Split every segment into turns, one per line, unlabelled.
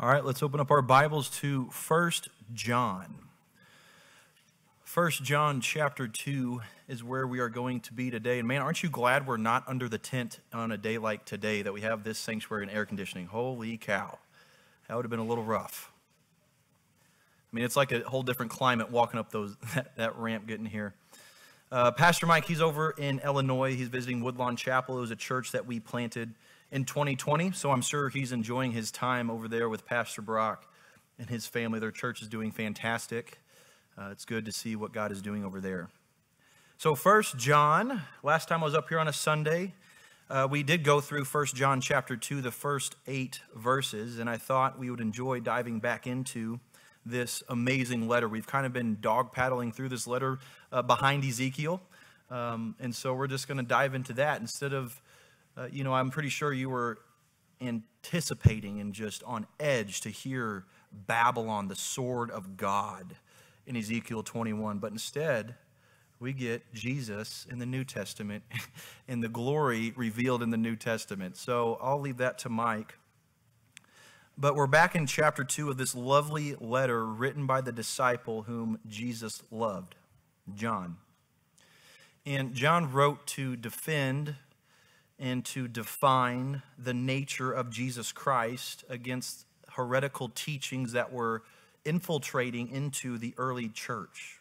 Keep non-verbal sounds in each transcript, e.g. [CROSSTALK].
All right, let's open up our Bibles to First John. First John chapter 2 is where we are going to be today. And man, aren't you glad we're not under the tent on a day like today that we have this sanctuary and air conditioning? Holy cow. That would have been a little rough. I mean, it's like a whole different climate walking up those [LAUGHS] that, that ramp getting here. Uh, Pastor Mike, he's over in Illinois. He's visiting Woodlawn Chapel. It was a church that we planted in 2020. So I'm sure he's enjoying his time over there with Pastor Brock and his family. Their church is doing fantastic. Uh, it's good to see what God is doing over there. So, First John. Last time I was up here on a Sunday, uh, we did go through First John chapter two, the first eight verses, and I thought we would enjoy diving back into this amazing letter. We've kind of been dog paddling through this letter uh, behind Ezekiel, um, and so we're just going to dive into that instead of uh, you know, I'm pretty sure you were anticipating and just on edge to hear Babylon, the sword of God, in Ezekiel 21. But instead, we get Jesus in the New Testament [LAUGHS] and the glory revealed in the New Testament. So I'll leave that to Mike. But we're back in chapter 2 of this lovely letter written by the disciple whom Jesus loved, John. And John wrote to defend and to define the nature of Jesus Christ against heretical teachings that were infiltrating into the early church.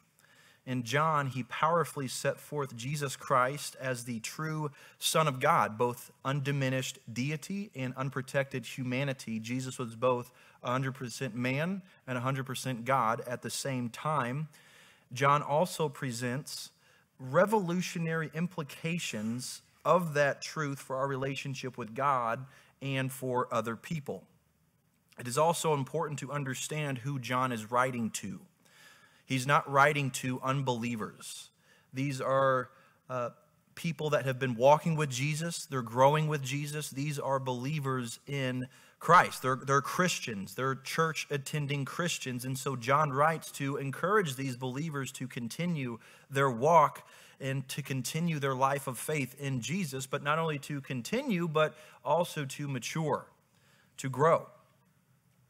In John, he powerfully set forth Jesus Christ as the true Son of God, both undiminished deity and unprotected humanity. Jesus was both 100% man and 100% God at the same time. John also presents revolutionary implications of that truth for our relationship with God and for other people. It is also important to understand who John is writing to. He's not writing to unbelievers. These are uh, people that have been walking with Jesus, they're growing with Jesus. These are believers in Christ. They're, they're Christians, they're church attending Christians. And so John writes to encourage these believers to continue their walk and to continue their life of faith in Jesus, but not only to continue, but also to mature, to grow.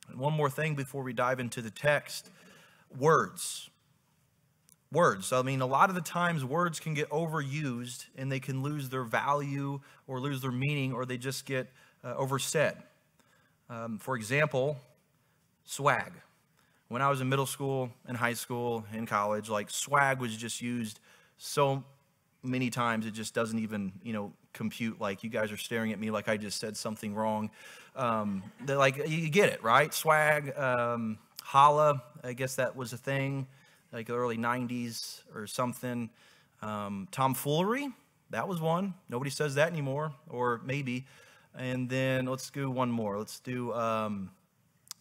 And one more thing before we dive into the text words. Words. I mean, a lot of the times words can get overused and they can lose their value or lose their meaning or they just get uh, oversaid. Um, for example, swag. When I was in middle school, in high school, in college, like swag was just used so many times it just doesn't even you know compute like you guys are staring at me like i just said something wrong. Um, like you get it right? Swag um, holla i guess that was a thing like early 90s or something. Um, tomfoolery that was one. Nobody says that anymore or maybe. And then let's do one more. Let's do um,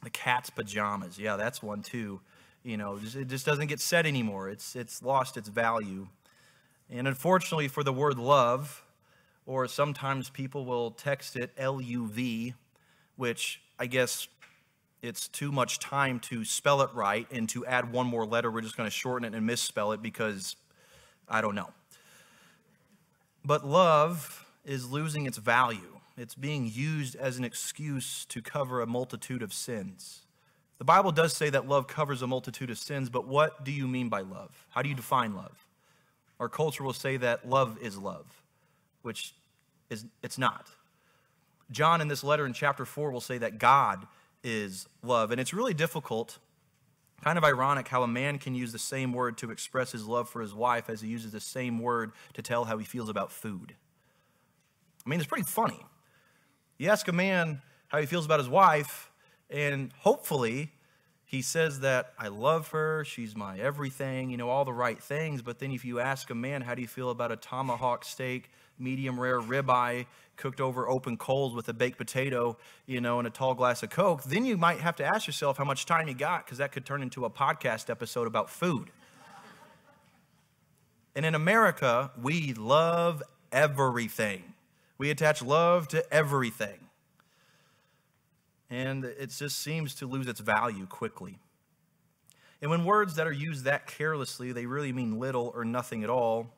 the cat's pajamas. Yeah that's one too. You know it just doesn't get said anymore. It's it's lost its value and unfortunately for the word love, or sometimes people will text it L U V, which I guess it's too much time to spell it right and to add one more letter. We're just going to shorten it and misspell it because I don't know. But love is losing its value. It's being used as an excuse to cover a multitude of sins. The Bible does say that love covers a multitude of sins, but what do you mean by love? How do you define love? Our culture will say that love is love, which is it's not. John in this letter in chapter 4 will say that God is love. And it's really difficult, kind of ironic how a man can use the same word to express his love for his wife as he uses the same word to tell how he feels about food. I mean, it's pretty funny. You ask a man how he feels about his wife, and hopefully he says that I love her, she's my everything, you know, all the right things. But then if you ask a man, how do you feel about a tomahawk steak, medium rare ribeye, cooked over open coals with a baked potato, you know, and a tall glass of Coke, then you might have to ask yourself how much time you got, because that could turn into a podcast episode about food. and in America, we love everything. We attach love to everything and it just seems to lose its value quickly. And when words that are used that carelessly, they really mean little or nothing at all.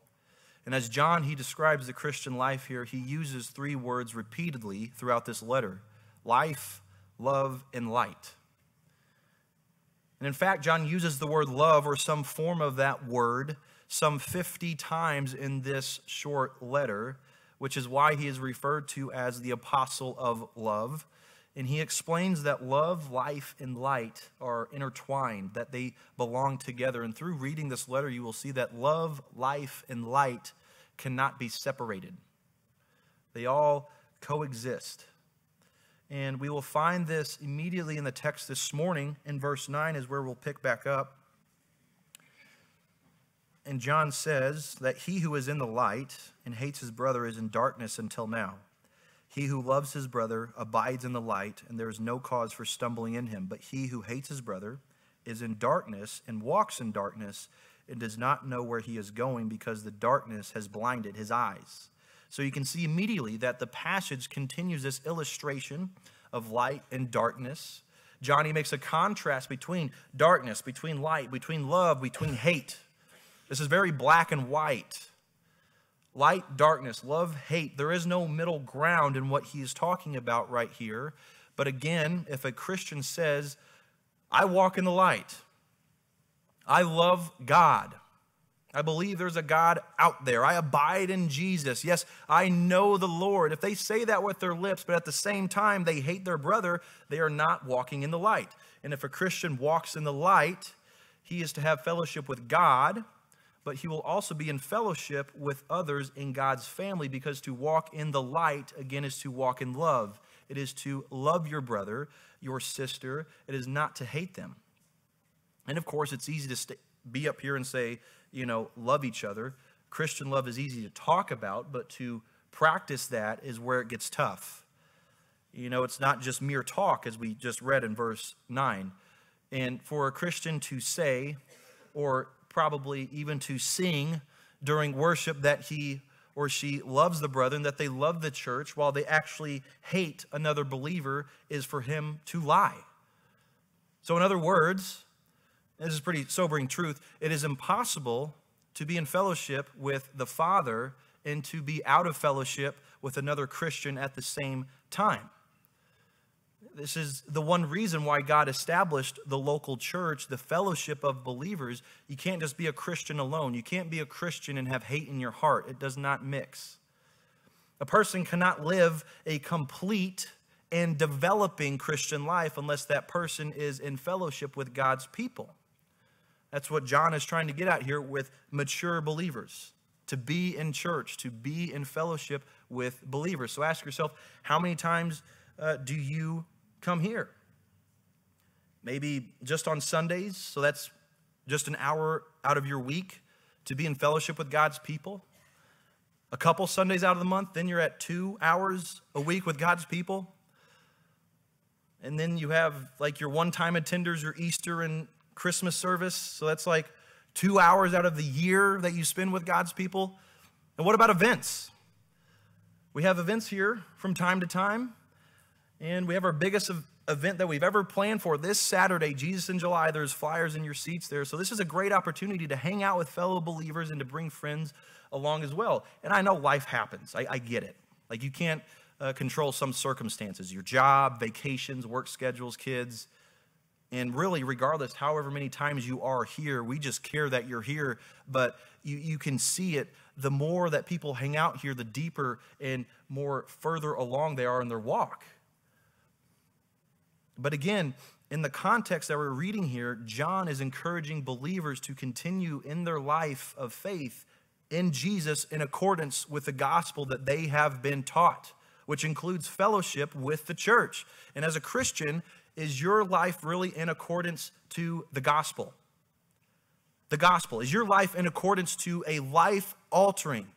And as John, he describes the Christian life here, he uses three words repeatedly throughout this letter life, love, and light. And in fact, John uses the word love or some form of that word some 50 times in this short letter, which is why he is referred to as the apostle of love. And he explains that love, life, and light are intertwined, that they belong together. And through reading this letter, you will see that love, life, and light cannot be separated, they all coexist. And we will find this immediately in the text this morning. In verse 9 is where we'll pick back up. And John says that he who is in the light and hates his brother is in darkness until now. He who loves his brother abides in the light, and there is no cause for stumbling in him. But he who hates his brother is in darkness and walks in darkness and does not know where he is going because the darkness has blinded his eyes. So you can see immediately that the passage continues this illustration of light and darkness. Johnny makes a contrast between darkness, between light, between love, between hate. This is very black and white. Light, darkness, love, hate. There is no middle ground in what he is talking about right here. But again, if a Christian says, I walk in the light, I love God, I believe there's a God out there. I abide in Jesus. Yes, I know the Lord. If they say that with their lips, but at the same time they hate their brother, they are not walking in the light. And if a Christian walks in the light, he is to have fellowship with God but he will also be in fellowship with others in God's family because to walk in the light, again, is to walk in love. It is to love your brother, your sister. It is not to hate them. And of course, it's easy to be up here and say, you know, love each other. Christian love is easy to talk about, but to practice that is where it gets tough. You know, it's not just mere talk, as we just read in verse 9. And for a Christian to say, or probably even to sing during worship that he or she loves the brethren, that they love the church, while they actually hate another believer, is for him to lie. So, in other words, this is pretty sobering truth. It is impossible to be in fellowship with the Father and to be out of fellowship with another Christian at the same time. This is the one reason why God established the local church, the fellowship of believers. You can't just be a Christian alone. You can't be a Christian and have hate in your heart. It does not mix. A person cannot live a complete and developing Christian life unless that person is in fellowship with God's people. That's what John is trying to get at here with mature believers to be in church, to be in fellowship with believers. So ask yourself, how many times uh, do you come here. Maybe just on Sundays, so that's just an hour out of your week to be in fellowship with God's people. A couple Sundays out of the month, then you're at two hours a week with God's people. And then you have like your one time attenders, your Easter and Christmas service. So that's like two hours out of the year that you spend with God's people. And what about events? We have events here from time to time. And we have our biggest event that we've ever planned for this Saturday, Jesus in July. There's flyers in your seats there. So this is a great opportunity to hang out with fellow believers and to bring friends along as well. And I know life happens. I, I get it. Like you can't uh, control some circumstances, your job, vacations, work schedules, kids. And really, regardless, however many times you are here, we just care that you're here. But you, you can see it. The more that people hang out here, the deeper and more further along they are in their walk. But again, in the context that we're reading here, John is encouraging believers to continue in their life of faith in Jesus in accordance with the gospel that they have been taught, which includes fellowship with the church. And as a Christian, is your life really in accordance to the gospel? The gospel. Is your life in accordance to a life altering,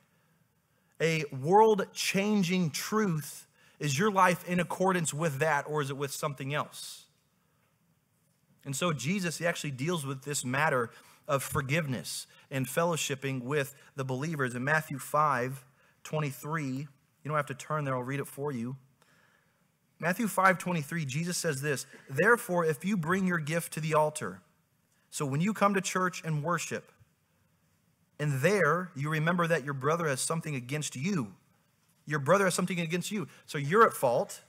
a world changing truth is your life in accordance with that, or is it with something else? And so Jesus, he actually deals with this matter of forgiveness and fellowshipping with the believers. In Matthew 5 23, you don't have to turn there, I'll read it for you. Matthew 5 23, Jesus says this Therefore, if you bring your gift to the altar, so when you come to church and worship, and there you remember that your brother has something against you, your brother has something against you. So you're at fault.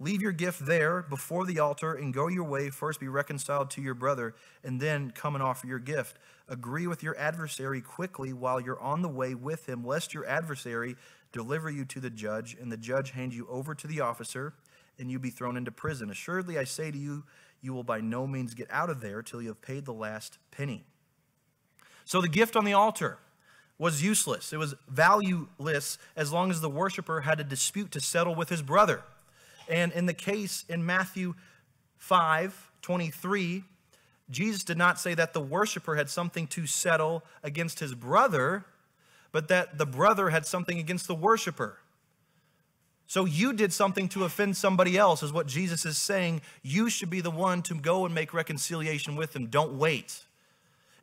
Leave your gift there before the altar and go your way. First be reconciled to your brother, and then come and offer your gift. Agree with your adversary quickly while you're on the way with him, lest your adversary deliver you to the judge, and the judge hand you over to the officer, and you be thrown into prison. Assuredly, I say to you, you will by no means get out of there till you have paid the last penny. So the gift on the altar was useless. It was valueless as long as the worshiper had a dispute to settle with his brother. And in the case in Matthew 5 23, Jesus did not say that the worshiper had something to settle against his brother, but that the brother had something against the worshiper. So you did something to offend somebody else, is what Jesus is saying. You should be the one to go and make reconciliation with them. Don't wait.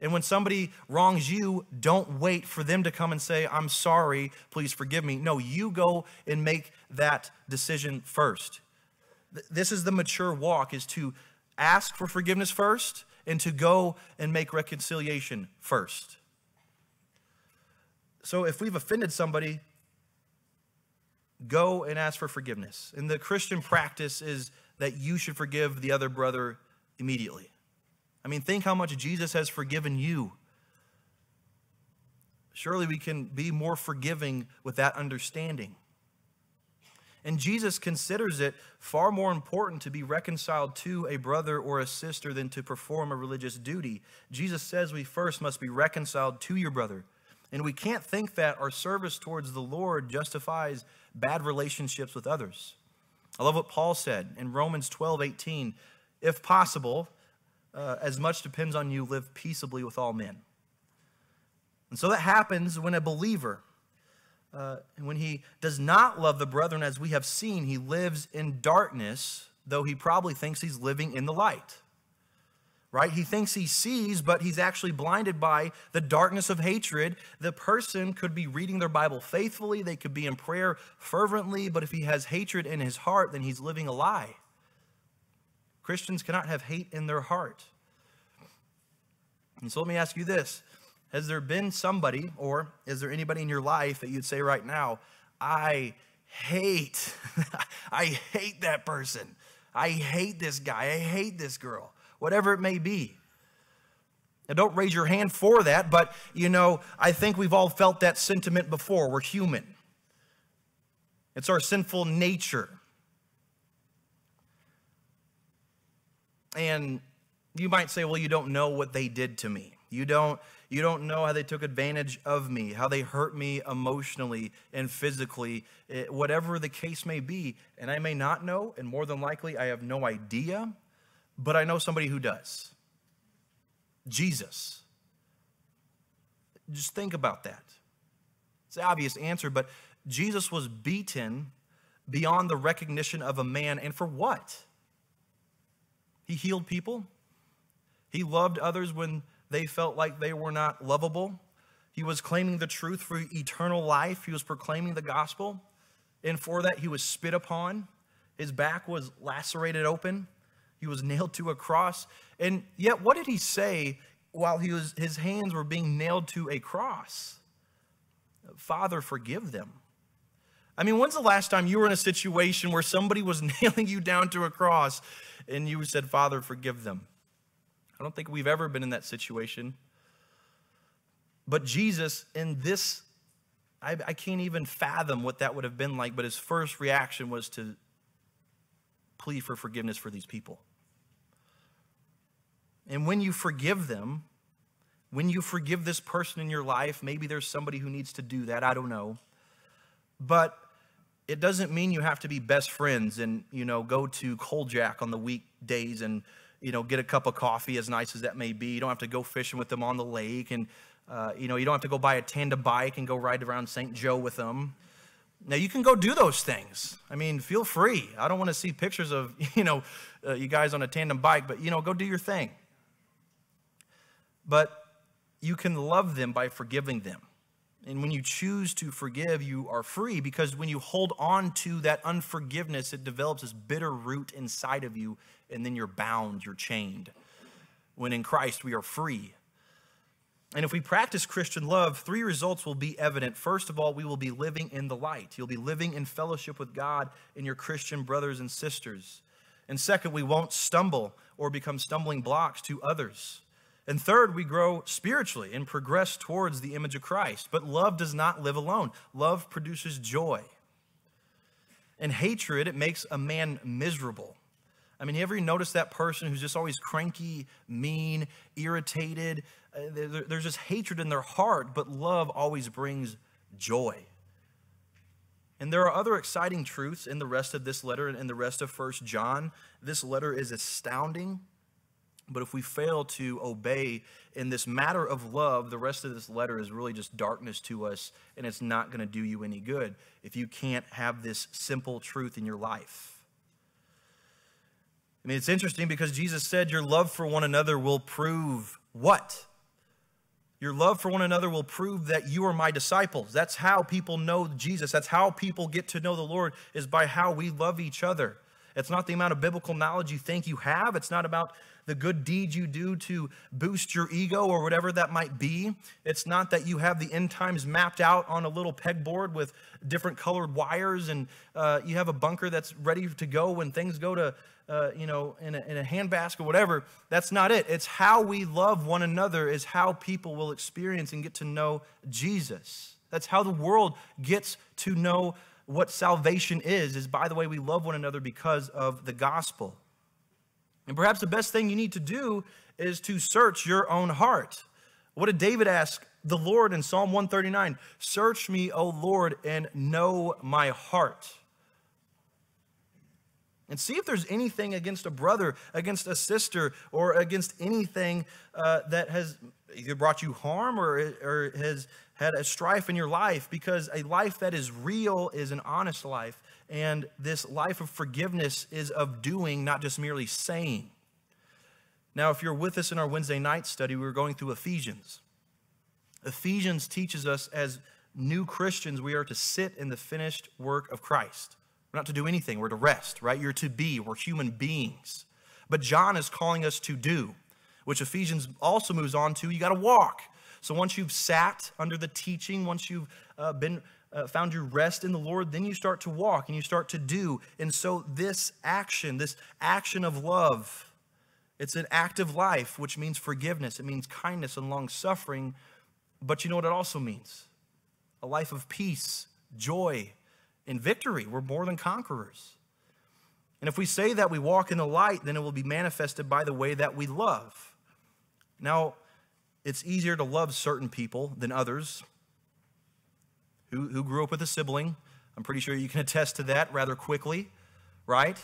And when somebody wrongs you, don't wait for them to come and say, I'm sorry, please forgive me. No, you go and make that decision first. This is the mature walk is to ask for forgiveness first and to go and make reconciliation first. So if we've offended somebody, go and ask for forgiveness. And the Christian practice is that you should forgive the other brother immediately. I mean, think how much Jesus has forgiven you. Surely we can be more forgiving with that understanding. And Jesus considers it far more important to be reconciled to a brother or a sister than to perform a religious duty. Jesus says we first must be reconciled to your brother. And we can't think that our service towards the Lord justifies bad relationships with others. I love what Paul said in Romans 12 18. If possible, uh, as much depends on you, live peaceably with all men. And so that happens when a believer, uh, when he does not love the brethren as we have seen, he lives in darkness, though he probably thinks he's living in the light. Right? He thinks he sees, but he's actually blinded by the darkness of hatred. The person could be reading their Bible faithfully, they could be in prayer fervently, but if he has hatred in his heart, then he's living a lie. Christians cannot have hate in their heart. And so let me ask you this Has there been somebody, or is there anybody in your life that you'd say right now, I hate, [LAUGHS] I hate that person. I hate this guy. I hate this girl. Whatever it may be. Now, don't raise your hand for that, but you know, I think we've all felt that sentiment before. We're human, it's our sinful nature. And you might say, well, you don't know what they did to me. You don't, you don't know how they took advantage of me, how they hurt me emotionally and physically, eh, whatever the case may be. And I may not know, and more than likely, I have no idea, but I know somebody who does Jesus. Just think about that. It's the obvious answer, but Jesus was beaten beyond the recognition of a man, and for what? He healed people. He loved others when they felt like they were not lovable. He was claiming the truth for eternal life. He was proclaiming the gospel. And for that, he was spit upon. His back was lacerated open. He was nailed to a cross. And yet, what did he say while he was, his hands were being nailed to a cross? Father, forgive them. I mean, when's the last time you were in a situation where somebody was [LAUGHS] nailing you down to a cross and you said, Father, forgive them? I don't think we've ever been in that situation. But Jesus, in this, I, I can't even fathom what that would have been like, but his first reaction was to plea for forgiveness for these people. And when you forgive them, when you forgive this person in your life, maybe there's somebody who needs to do that, I don't know. But it doesn't mean you have to be best friends and, you know, go to Cold Jack on the weekdays and, you know, get a cup of coffee, as nice as that may be. You don't have to go fishing with them on the lake. And, uh, you know, you don't have to go buy a tandem bike and go ride around St. Joe with them. Now, you can go do those things. I mean, feel free. I don't want to see pictures of, [LAUGHS] you know, uh, you guys on a tandem bike, but, you know, go do your thing. But you can love them by forgiving them. And when you choose to forgive, you are free because when you hold on to that unforgiveness, it develops this bitter root inside of you, and then you're bound, you're chained. When in Christ, we are free. And if we practice Christian love, three results will be evident. First of all, we will be living in the light. You'll be living in fellowship with God and your Christian brothers and sisters. And second, we won't stumble or become stumbling blocks to others. And third, we grow spiritually and progress towards the image of Christ. But love does not live alone, love produces joy. And hatred, it makes a man miserable. I mean, have you ever notice that person who's just always cranky, mean, irritated? Uh, there's just hatred in their heart, but love always brings joy. And there are other exciting truths in the rest of this letter and in the rest of First John. This letter is astounding, but if we fail to obey in this matter of love, the rest of this letter is really just darkness to us, and it's not going to do you any good if you can't have this simple truth in your life. I mean, it's interesting because Jesus said, Your love for one another will prove what? Your love for one another will prove that you are my disciples. That's how people know Jesus. That's how people get to know the Lord, is by how we love each other. It's not the amount of biblical knowledge you think you have. It's not about the good deeds you do to boost your ego or whatever that might be. It's not that you have the end times mapped out on a little pegboard with different colored wires and uh, you have a bunker that's ready to go when things go to, uh, you know, in a, in a handbasket or whatever. That's not it. It's how we love one another, is how people will experience and get to know Jesus. That's how the world gets to know what salvation is, is by the way we love one another because of the gospel. And perhaps the best thing you need to do is to search your own heart. What did David ask the Lord in Psalm 139? Search me, O Lord, and know my heart. And see if there's anything against a brother, against a sister, or against anything uh, that has either brought you harm or, or has had a strife in your life, because a life that is real is an honest life. And this life of forgiveness is of doing, not just merely saying. Now, if you're with us in our Wednesday night study, we were going through Ephesians. Ephesians teaches us as new Christians, we are to sit in the finished work of Christ. We're not to do anything, we're to rest, right? You're to be, we're human beings. But John is calling us to do, which Ephesians also moves on to you got to walk. So once you've sat under the teaching, once you've uh, been uh, found your rest in the Lord, then you start to walk and you start to do. And so, this action, this action of love, it's an active life, which means forgiveness, it means kindness and long suffering. But you know what it also means? A life of peace, joy, and victory. We're more than conquerors. And if we say that we walk in the light, then it will be manifested by the way that we love. Now, it's easier to love certain people than others who, who grew up with a sibling. I'm pretty sure you can [LAUGHS] attest to that rather quickly, right?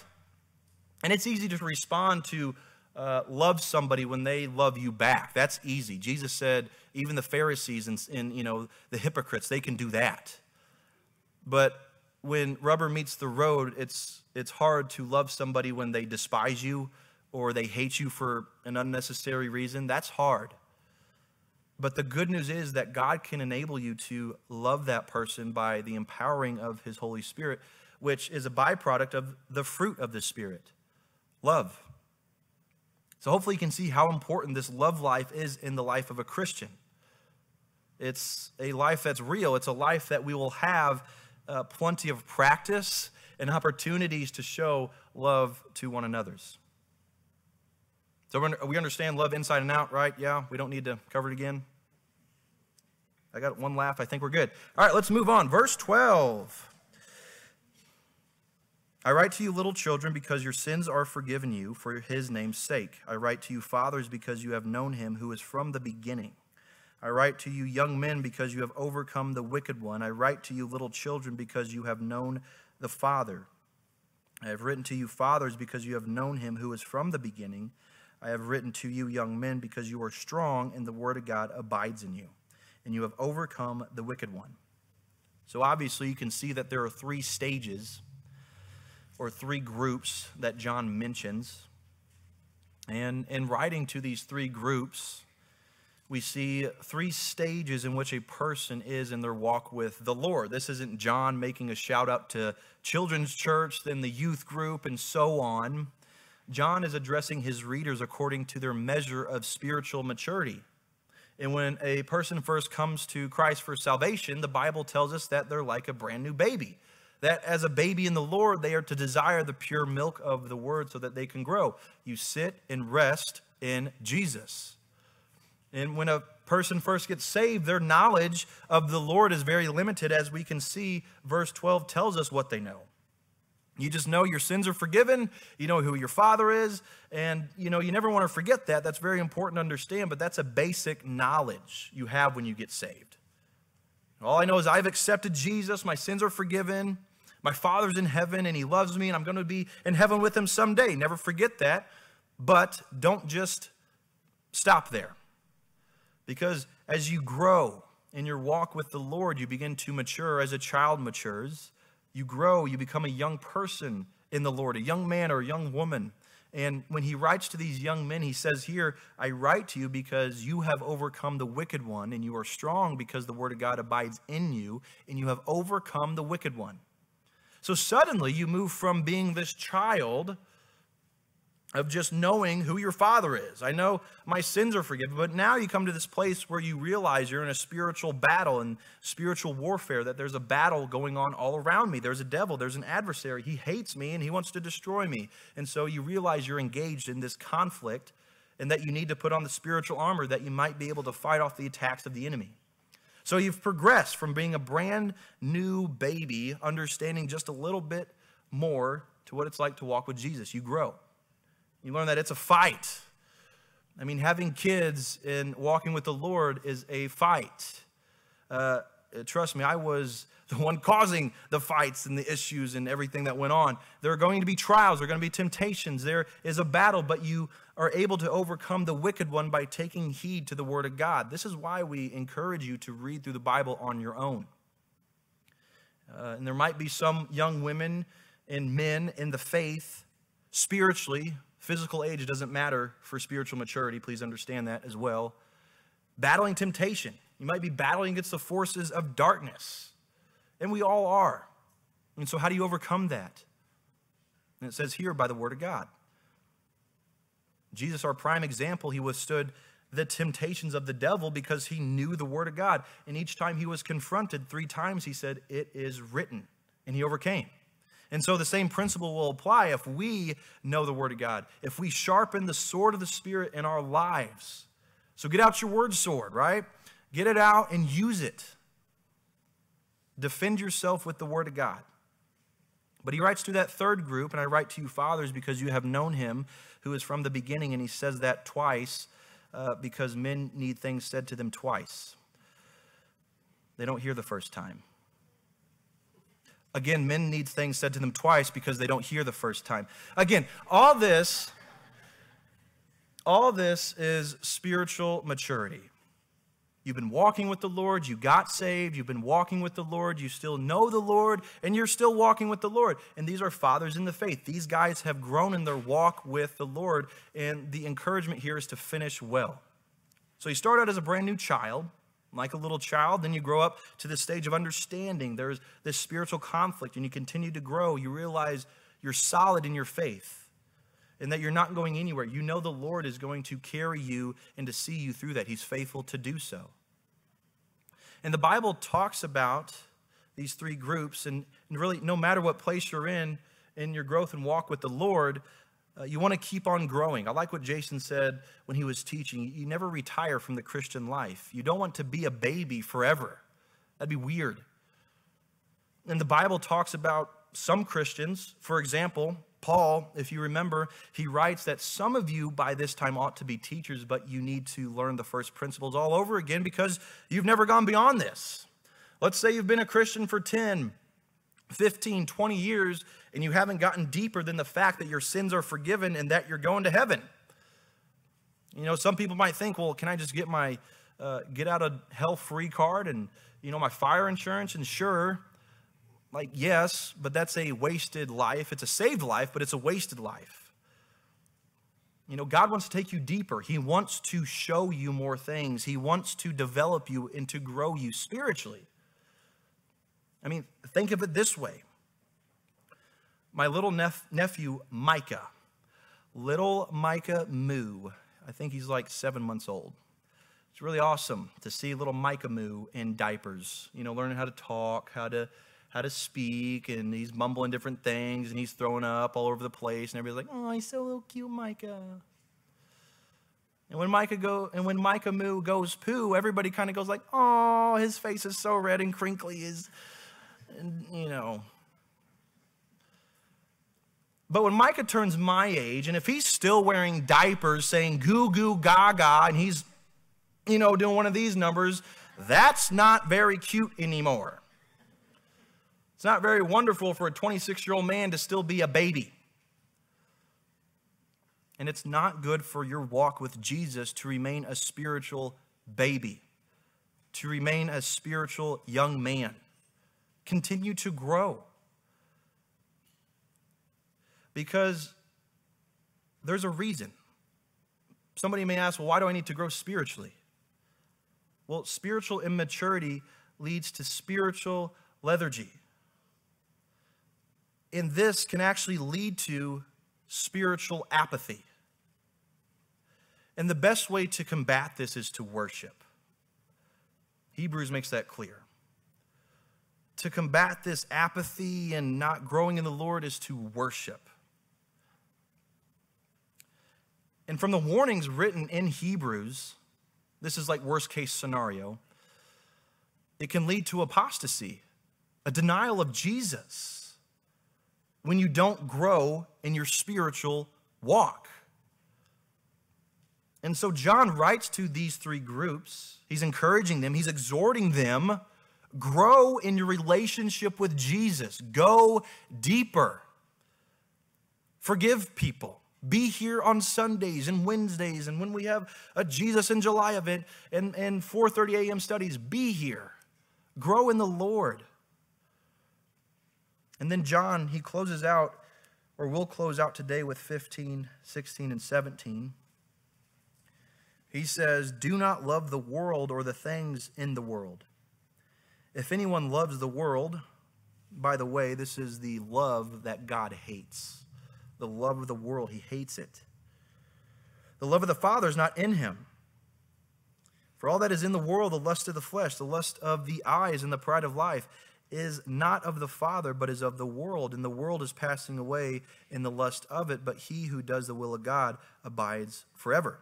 And it's easy to respond to uh, love somebody when they love you back. That's easy. Jesus said even the Pharisees and, and you know the hypocrites they can do that. But when rubber meets the road, it's it's hard to love somebody when they despise you or they hate you for an unnecessary reason. That's hard. But the good news is that God can enable you to love that person by the empowering of His Holy Spirit, which is a byproduct of the fruit of the Spirit love. So hopefully you can see how important this love life is in the life of a Christian. It's a life that's real, it's a life that we will have uh, plenty of practice and opportunities to show love to one another's. So we understand love inside and out, right? Yeah, we don't need to cover it again. I got one laugh. I think we're good. All right, let's move on. Verse 12. I write to you, little children, because your sins are forgiven you for his name's sake. I write to you, fathers, because you have known him who is from the beginning. I write to you, young men, because you have overcome the wicked one. I write to you, little children, because you have known the Father. I have written to you, fathers, because you have known him who is from the beginning. I have written to you, young men, because you are strong, and the word of God abides in you and you have overcome the wicked one. So obviously, you can see that there are three stages or three groups that John mentions. And in writing to these three groups, we see three stages in which a person is in their walk with the Lord. This isn't John making a shout out to children's church, then the youth group, and so on. John is addressing his readers according to their measure of spiritual maturity. And when a person first comes to Christ for salvation, the Bible tells us that they're like a brand new baby. That as a baby in the Lord, they are to desire the pure milk of the word so that they can grow. You sit and rest in Jesus. And when a person first gets saved, their knowledge of the Lord is very limited, as we can see, verse 12 tells us what they know. You just know your sins are forgiven. You know who your father is. And, you know, you never want to forget that. That's very important to understand, but that's a basic knowledge you have when you get saved. All I know is I've accepted Jesus. My sins are forgiven. My father's in heaven and he loves me and I'm going to be in heaven with him someday. Never forget that. But don't just stop there. Because as you grow in your walk with the Lord, you begin to mature as a child matures you grow, you become a young person in the Lord, a young man or a young woman. And when he writes to these young men, he says here, I write to you because you have overcome the wicked one, and you are strong because the word of God abides in you, and you have overcome the wicked one. So suddenly you move from being this child of just knowing who your father is. I know my sins are forgiven, but now you come to this place where you realize you're in a spiritual battle and spiritual warfare, that there's a battle going on all around me. There's a devil, there's an adversary. He hates me and he wants to destroy me. And so you realize you're engaged in this conflict and that you need to put on the spiritual armor that you might be able to fight off the attacks of the enemy. So you've progressed from being a brand new baby, understanding just a little bit more to what it's like to walk with Jesus. You grow. You learn that it's a fight. I mean, having kids and walking with the Lord is a fight. Uh, trust me, I was [LAUGHS] the one causing the fights and the issues and everything that went on. There are going to be trials, there are going to be temptations, there is a battle, but you are able to overcome the wicked one by taking heed to the Word of God. This is why we encourage you to read through the Bible on your own. Uh, and there might be some young women and men in the faith spiritually Physical age doesn't matter for spiritual maturity. Please understand that as well. Battling temptation. You might be battling against the forces of darkness. And we all are. And so, how do you overcome that? And it says here by the Word of God. Jesus, our prime example, he withstood the temptations of the devil because he knew the Word of God. And each time he was confronted, three times he said, It is written. And he overcame. And so the same principle will apply if we know the Word of God, if we sharpen the sword of the Spirit in our lives. So get out your word sword, right? Get it out and use it. Defend yourself with the Word of God. But he writes to that third group, and I write to you, fathers, because you have known him who is from the beginning, and he says that twice uh, because men need things said to them twice. They don't hear the first time. Again, men need things said to them twice because they don't hear the first time. Again, all this all this is spiritual maturity. You've been walking with the Lord, you got saved, you've been walking with the Lord, you still know the Lord, and you're still walking with the Lord. And these are fathers in the faith. These guys have grown in their walk with the Lord, and the encouragement here is to finish well. So you start out as a brand new child, like a little child, then you grow up to the stage of understanding. There's this spiritual conflict, and you continue to grow. You realize you're solid in your faith and that you're not going anywhere. You know the Lord is going to carry you and to see you through that. He's faithful to do so. And the Bible talks about these three groups, and, and really, no matter what place you're in, in your growth and walk with the Lord, uh, you want to keep on growing. I like what Jason said when he was teaching. You never retire from the Christian life. You don't want to be a baby forever. That'd be weird. And the Bible talks about some Christians. For example, Paul, if you remember, he writes that some of you by this time ought to be teachers, but you need to learn the first principles all over again because you've never gone beyond this. Let's say you've been a Christian for 10, 15, 20 years, and you haven't gotten deeper than the fact that your sins are forgiven and that you're going to heaven. You know, some people might think, well, can I just get my uh, get out of hell free card and, you know, my fire insurance? And sure, like, yes, but that's a wasted life. It's a saved life, but it's a wasted life. You know, God wants to take you deeper. He wants to show you more things. He wants to develop you and to grow you spiritually. I mean, think of it this way my little nep- nephew, Micah, little Micah Moo, I think he's like seven months old. It's really awesome to see little Micah Moo in diapers, you know, learning how to talk, how to how to speak, and he's mumbling different things, and he's throwing up all over the place, and everybody's like, "Oh, he's so little cute, Micah." And when Micah go and when Micah Moo goes poo, everybody kind of goes like, "Oh, his face is so red and crinkly." Is, and, you know. But when Micah turns my age, and if he's still wearing diapers, saying "goo goo gaga," and he's, you know, doing one of these numbers, that's not very cute anymore. It's not very wonderful for a 26 year old man to still be a baby. And it's not good for your walk with Jesus to remain a spiritual baby, to remain a spiritual young man. Continue to grow. Because there's a reason. Somebody may ask, well, why do I need to grow spiritually? Well, spiritual immaturity leads to spiritual lethargy and this can actually lead to spiritual apathy. And the best way to combat this is to worship. Hebrews makes that clear. To combat this apathy and not growing in the Lord is to worship. And from the warnings written in Hebrews, this is like worst case scenario, it can lead to apostasy, a denial of Jesus when you don't grow in your spiritual walk. And so John writes to these three groups. He's encouraging them, he's exhorting them grow in your relationship with Jesus, go deeper, forgive people. Be here on Sundays and Wednesdays, and when we have a Jesus in July event and, and 4:30 a.m. studies, be here. Grow in the Lord. And then John, he closes out, or we'll close out today with 15, 16, and 17. He says, Do not love the world or the things in the world. If anyone loves the world, by the way, this is the love that God hates. The love of the world, he hates it. The love of the Father is not in him. For all that is in the world, the lust of the flesh, the lust of the eyes, and the pride of life, is not of the Father, but is of the world, and the world is passing away in the lust of it, but he who does the will of God abides forever.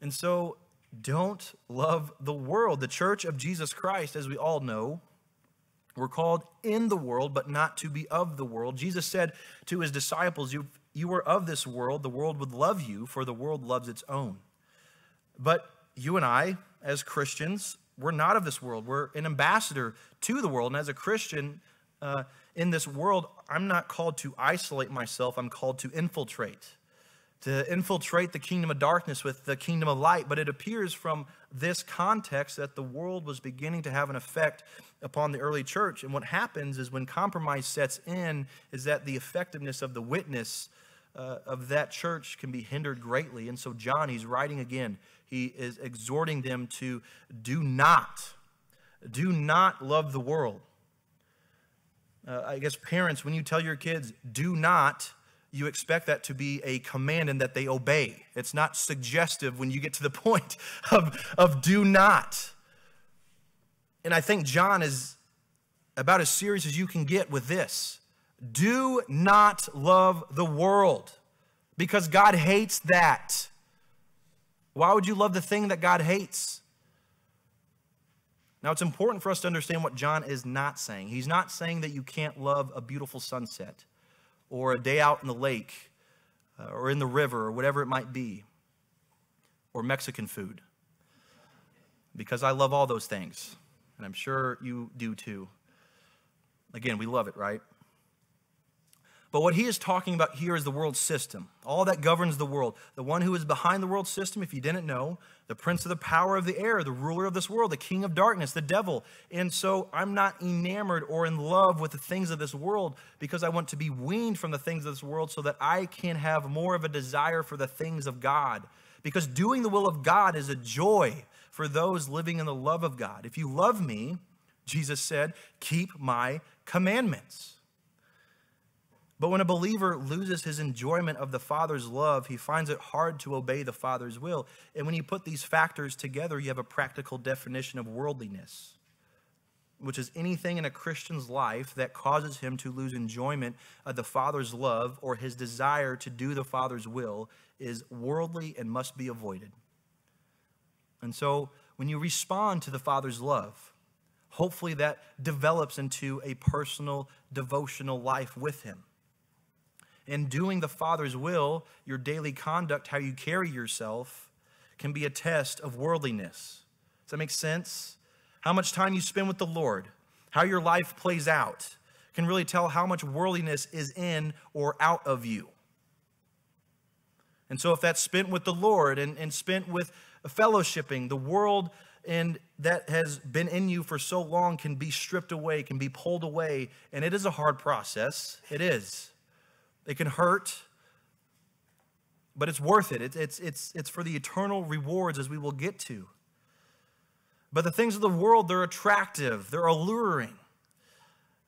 And so, don't love the world. The church of Jesus Christ, as we all know, we're called in the world, but not to be of the world. Jesus said to his disciples, You, you are of this world, the world would love you, for the world loves its own. But you and I, as Christians, we're not of this world. We're an ambassador to the world. And as a Christian uh, in this world, I'm not called to isolate myself, I'm called to infiltrate. To infiltrate the kingdom of darkness with the kingdom of light. But it appears from this context that the world was beginning to have an effect upon the early church. And what happens is when compromise sets in, is that the effectiveness of the witness uh, of that church can be hindered greatly. And so, John, he's writing again he is exhorting them to do not, do not love the world. Uh, I guess parents, when you tell your kids, do not, you expect that to be a command and that they obey. It's not suggestive when you get to the [LAUGHS] point of, of do not. And I think John is about as serious as you can get with this. Do not love the world because God hates that. Why would you love the thing that God hates? Now, it's important for us to understand what John is not saying. He's not saying that you can't love a beautiful sunset or a day out in the lake uh, or in the river or whatever it might be or Mexican food. Because I love all those things, and I'm sure you do too. Again, we love it, right? But what he is talking about here is the world system, all that governs the world. The one who is behind the world system, if you didn't know, the prince of the power of the air, the ruler of this world, the king of darkness, the devil. And so I'm not enamored or in love with the things of this world because I want to be weaned from the things of this world so that I can have more of a desire for the things of God. Because doing the will of God is a joy for those living in the love of God. If you love me, Jesus said, keep my commandments. But when a believer loses his enjoyment of the Father's love, he finds it hard to obey the Father's will. And when you put these factors together, you have a practical definition of worldliness, which is anything in a Christian's life that causes him to lose enjoyment of the Father's love or his desire to do the Father's will is worldly and must be avoided. And so when you respond to the Father's love, hopefully that develops into a personal devotional life with Him. In doing the Father's will, your daily conduct, how you carry yourself, can be a test of worldliness. Does that make sense? How much time you spend with the Lord, how your life plays out, can really tell how much worldliness is in or out of you. And so, if that's spent with the Lord and, and spent with fellowshipping, the world and that has been in you for so long can be stripped away, can be pulled away, and it is a hard process. It is. It can hurt, but it's worth it. It's, it's, it's, it's for the eternal rewards as we will get to. But the things of the world, they're attractive, they're alluring.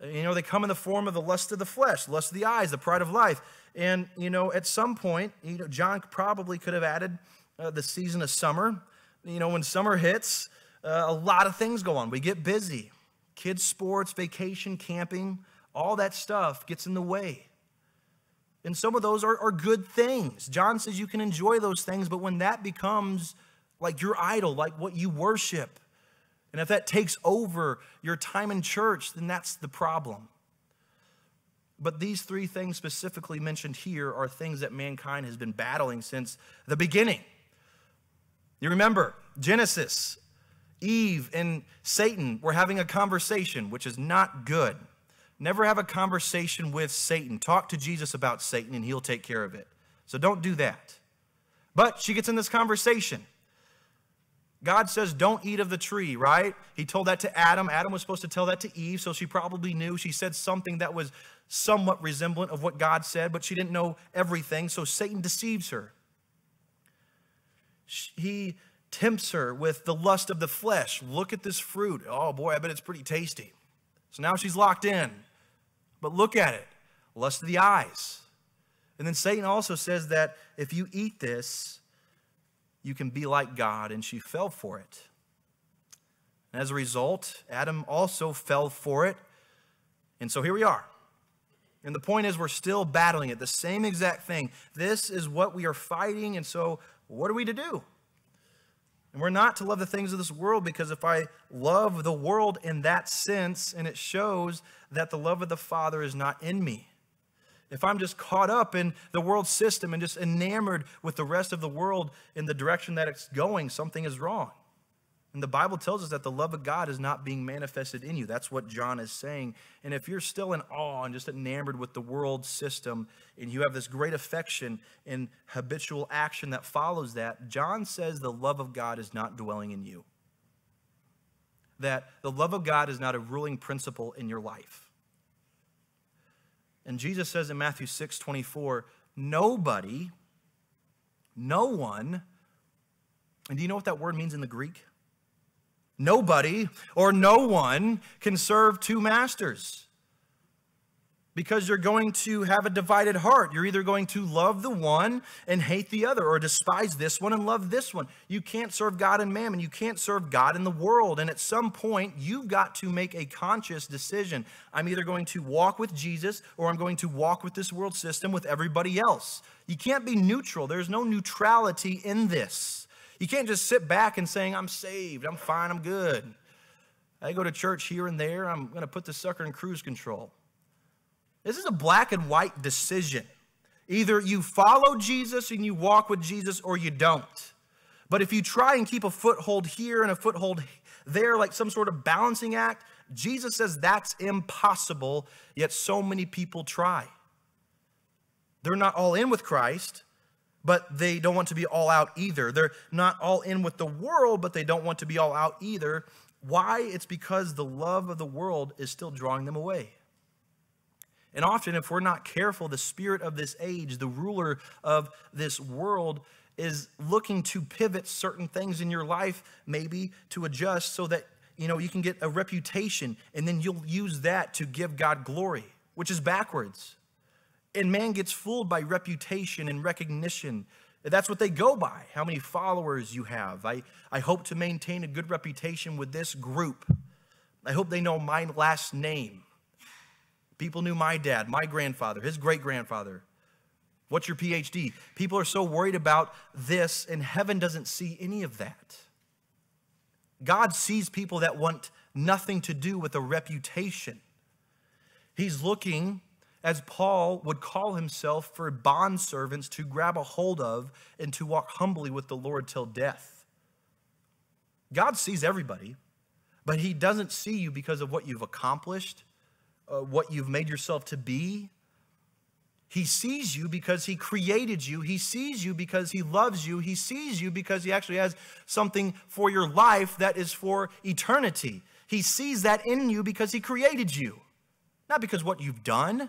You know, they come in the form of the lust of the flesh, lust of the eyes, the pride of life. And, you know, at some point, you know, John probably could have added uh, the season of summer you know, when summer hits, uh, a lot of things go on. We get busy. Kids' sports, vacation, camping, all that stuff gets in the way. And some of those are, are good things. John says you can enjoy those things, but when that becomes like your idol, like what you worship, and if that takes over your time in church, then that's the problem. But these three things specifically mentioned here are things that mankind has been battling since the beginning. You remember Genesis, Eve and Satan were having a conversation, which is not good. Never have a conversation with Satan. Talk to Jesus about Satan and he'll take care of it. So don't do that. But she gets in this conversation. God says, Don't eat of the tree, right? He told that to Adam. Adam was supposed to tell that to Eve, so she probably knew. She said something that was somewhat resemblant of what God said, but she didn't know everything, so Satan deceives her he tempts her with the lust of the flesh. Look at this fruit. Oh boy, I bet it's pretty tasty. So now she's locked in. But look at it lust of the eyes. And then Satan also says that if you eat this, you can be like God, and she fell for it. And as a result, Adam also fell for it. And so here we are. And the point is, we're still battling it, the same exact thing. This is what we are fighting, and so what are we to do? And we're not to love the things of this world because if I love the world in that sense, and it shows that the love of the Father is not in me. If I'm just caught up in the world system and just enamored with the rest of the world in the direction that it's going, something is wrong. And the Bible tells us that the love of God is not being manifested in you. That's what John is saying. And if you're still in awe and just enamored with the world system, and you have this great affection and habitual action that follows that, John says the love of God is not dwelling in you. That the love of God is not a ruling principle in your life. And Jesus says in Matthew 6 24, nobody, no one, and do you know what that word means in the Greek? Nobody or no one can serve two masters because you're going to have a divided heart. You're either going to love the one and hate the other, or despise this one and love this one. You can't serve God and mammon. You can't serve God in the world. And at some point, you've got to make a conscious decision. I'm either going to walk with Jesus or I'm going to walk with this world system with everybody else. You can't be neutral, there's no neutrality in this. You can't just sit back and saying, I'm saved, I'm fine, I'm good. I go to church here and there, I'm going to put the sucker in cruise control. This is a black and white decision. Either you follow Jesus and you walk with Jesus or you don't. But if you try and keep a foothold here and a foothold there, like some sort of balancing act, Jesus says that's impossible, yet so many people try. They're not all in with Christ, but they don't want to be all out either. They're not all in with the world, but they don't want to be all out either. Why? It's because the love of the world is still drawing them away. And often, if we're not careful, the spirit of this age, the ruler of this world, is looking to pivot certain things in your life, maybe to adjust so that you know you can get a reputation, and then you'll use that to give God glory, which is backwards. And man gets fooled by reputation and recognition. That's what they go by, how many followers you have. I, I hope to maintain a good reputation with this group. I hope they know my last name. People knew my dad, my grandfather, his great grandfather. What's your PhD? People are so worried about this, and heaven doesn't see any of that. God sees people that want nothing to do with a reputation. He's looking, as Paul would call himself, for bondservants to grab a hold of and to walk humbly with the Lord till death. God sees everybody, but he doesn't see you because of what you've accomplished, uh, what you've made yourself to be. He sees you because he created you. He sees you because he loves you. He sees you because he actually has something for your life that is for eternity. He sees that in you because he created you, not because what you've done.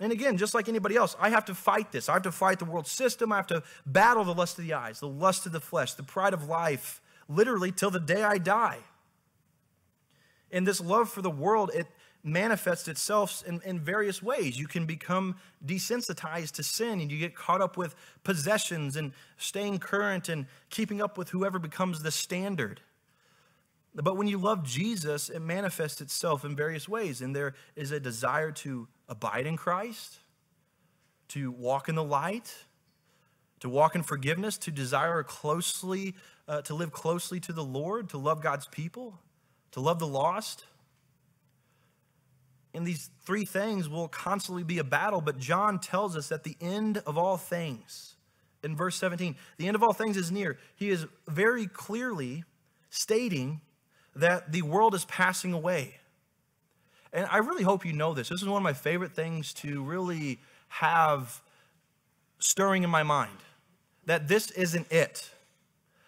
And again, just like anybody else, I have to fight this. I have to fight the world system. I have to battle the lust of the eyes, the lust of the flesh, the pride of life, literally till the day I die. And this love for the world, it manifests itself in, in various ways. You can become desensitized to sin and you get caught up with possessions and staying current and keeping up with whoever becomes the standard. But when you love Jesus, it manifests itself in various ways. And there is a desire to abide in Christ, to walk in the light, to walk in forgiveness, to desire closely, uh, to live closely to the Lord, to love God's people, to love the lost. And these three things will constantly be a battle, but John tells us that the end of all things, in verse 17, the end of all things is near. He is very clearly stating that the world is passing away. And I really hope you know this. This is one of my favorite things to really have stirring in my mind that this isn't it.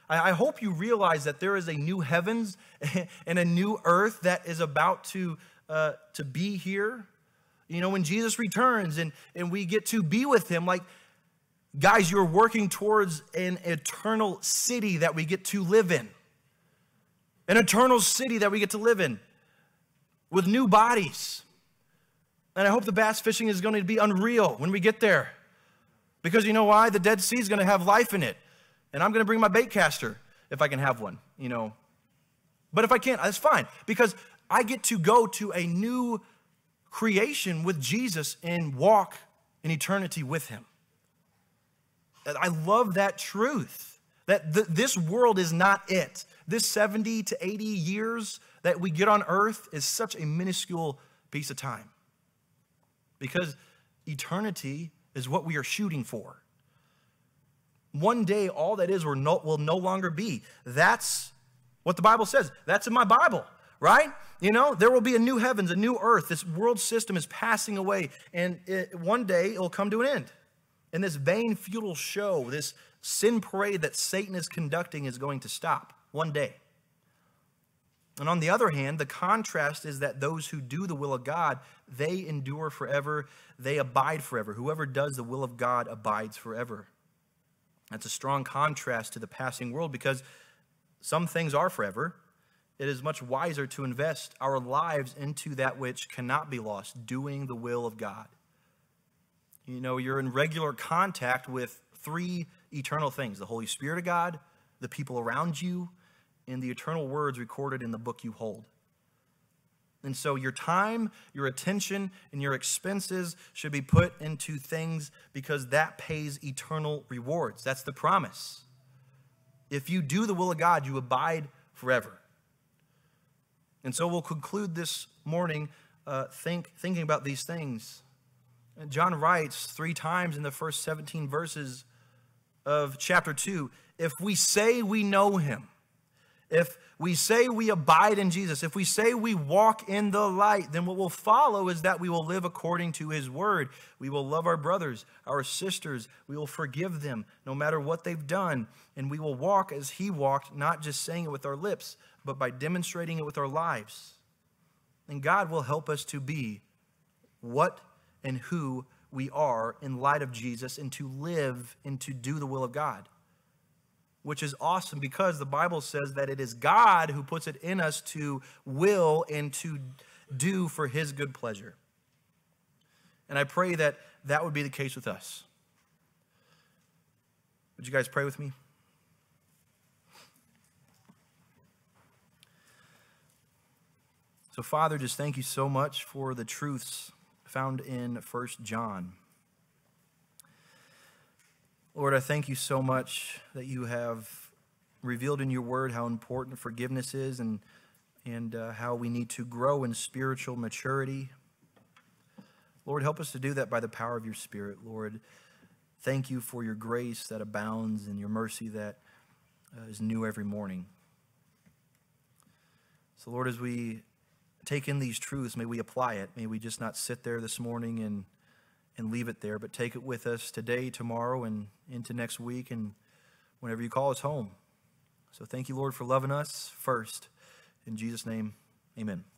I hope you realize that there is a new heavens [LAUGHS] and a new earth that is about to, uh, to be here. You know, when Jesus returns and, and we get to be with him, like, guys, you're working towards an eternal city that we get to live in an eternal city that we get to live in with new bodies. And I hope the bass fishing is going to be unreal when we get there. Because you know why? The Dead Sea is going to have life in it. And I'm going to bring my bait caster if I can have one, you know. But if I can't, that's fine. Because I get to go to a new creation with Jesus and walk in eternity with him. I love that truth that th- this world is not it. This 70 to 80 years that we get on earth is such a minuscule piece of time because eternity is what we are shooting for. One day, all that is will no, will no longer be. That's what the Bible says. That's in my Bible, right? You know, there will be a new heavens, a new earth. This world system is passing away, and it, one day it'll come to an end. And this vain, futile show, this sin parade that Satan is conducting, is going to stop one day. And on the other hand, the contrast is that those who do the will of God, they endure forever, they abide forever. Whoever does the will of God abides forever. That's a strong contrast to the passing world because some things are forever. It is much wiser to invest our lives into that which cannot be lost, doing the will of God. You know, you're in regular contact with three eternal things the Holy Spirit of God, the people around you, in the eternal words recorded in the book you hold. And so your time, your attention, and your expenses should be put into things because that pays eternal rewards. That's the promise. If you do the will of God, you abide forever. And so we'll conclude this morning uh, think, thinking about these things. John writes three times in the first 17 verses of chapter 2 if we say we know him, if we say we abide in Jesus, if we say we walk in the light, then what will follow is that we will live according to his word. We will love our brothers, our sisters. We will forgive them no matter what they've done. And we will walk as he walked, not just saying it with our lips, but by demonstrating it with our lives. And God will help us to be what and who we are in light of Jesus and to live and to do the will of God which is awesome because the Bible says that it is God who puts it in us to will and to do for his good pleasure. And I pray that that would be the case with us. Would you guys pray with me? So, Father, just thank you so much for the truths found in First John. Lord, I thank you so much that you have revealed in your word how important forgiveness is and, and uh, how we need to grow in spiritual maturity. Lord, help us to do that by the power of your Spirit. Lord, thank you for your grace that abounds and your mercy that uh, is new every morning. So, Lord, as we take in these truths, may we apply it. May we just not sit there this morning and, and leave it there, but take it with us today, tomorrow, and into next week, and whenever you call us home. So thank you, Lord, for loving us first. In Jesus' name, amen.